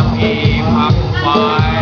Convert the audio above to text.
Rocky Popeye.